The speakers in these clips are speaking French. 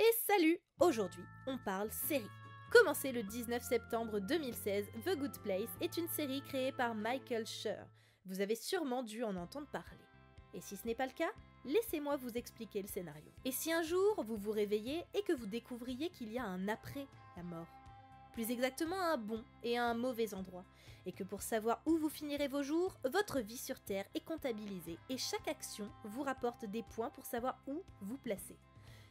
Et salut Aujourd'hui, on parle série. Commencée le 19 septembre 2016, The Good Place est une série créée par Michael Schur. Vous avez sûrement dû en entendre parler. Et si ce n'est pas le cas, laissez-moi vous expliquer le scénario. Et si un jour vous vous réveillez et que vous découvriez qu'il y a un après la mort? Plus exactement un bon et un mauvais endroit, et que pour savoir où vous finirez vos jours, votre vie sur Terre est comptabilisée et chaque action vous rapporte des points pour savoir où vous placer.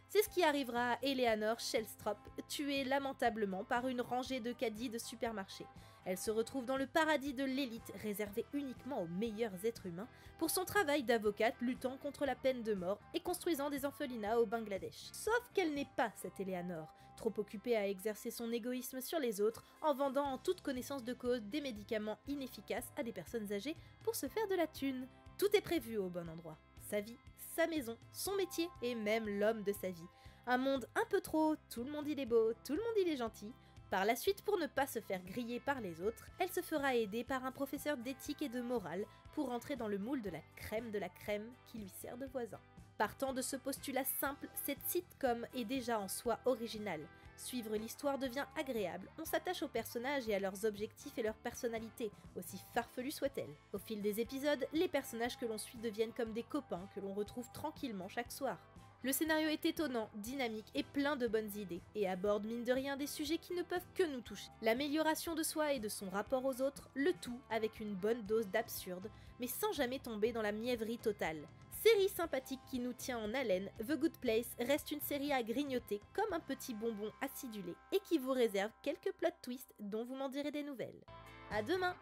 C'est ce qui arrivera à Eleanor Shellstrop, tuée lamentablement par une rangée de caddies de supermarché. Elle se retrouve dans le paradis de l'élite, réservé uniquement aux meilleurs êtres humains, pour son travail d'avocate luttant contre la peine de mort et construisant des orphelinats au Bangladesh. Sauf qu'elle n'est pas cette Eleanor, trop occupée à exercer son égoïsme sur les autres en vendant en toute connaissance de cause des médicaments inefficaces à des personnes âgées pour se faire de la thune. Tout est prévu au bon endroit sa vie, sa maison, son métier et même l'homme de sa vie. Un monde un peu trop, tout le monde il est beau, tout le monde il est gentil. Par la suite, pour ne pas se faire griller par les autres, elle se fera aider par un professeur d'éthique et de morale pour rentrer dans le moule de la crème de la crème qui lui sert de voisin. Partant de ce postulat simple, cette sitcom est déjà en soi originale. Suivre l'histoire devient agréable, on s'attache aux personnages et à leurs objectifs et leurs personnalités, aussi farfelues soient-elles. Au fil des épisodes, les personnages que l'on suit deviennent comme des copains que l'on retrouve tranquillement chaque soir. Le scénario est étonnant, dynamique et plein de bonnes idées, et aborde mine de rien des sujets qui ne peuvent que nous toucher. L'amélioration de soi et de son rapport aux autres, le tout avec une bonne dose d'absurde, mais sans jamais tomber dans la mièvrerie totale. Série sympathique qui nous tient en haleine, The Good Place reste une série à grignoter comme un petit bonbon acidulé et qui vous réserve quelques plot twists dont vous m'en direz des nouvelles. À demain